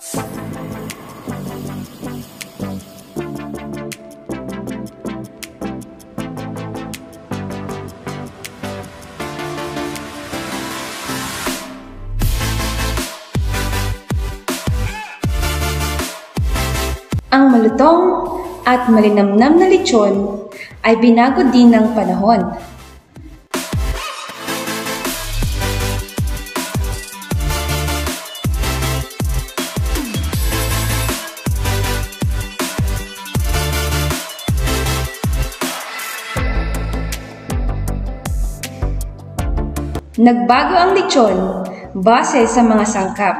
Ang malutong at malinamnam na lechon ay binago din ng panahon. Nagbago ang lechon base sa mga sangkap.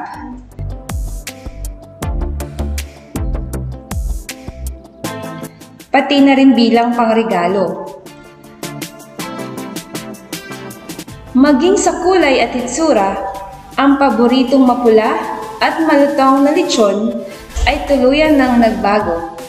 Pati na rin bilang pangregalo. Maging sa kulay at itsura, ang paboritong mapula at malutong na lechon ay tuluyan ng nagbago.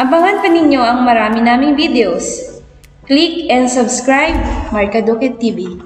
Abangan pa ninyo ang marami naming videos. Click and subscribe Markaduket TV.